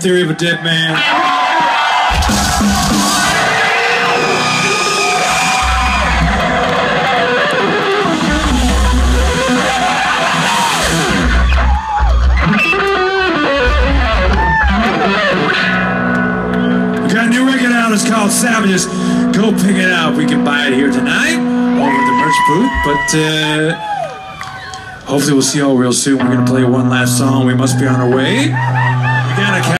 Theory of a Deadman. We got a new record out. It's called Savages. Go pick it up. We can buy it here tonight over the merch booth. But uh, hopefully, we'll see y'all real soon. We're gonna play one last song. We must be on our way. We got a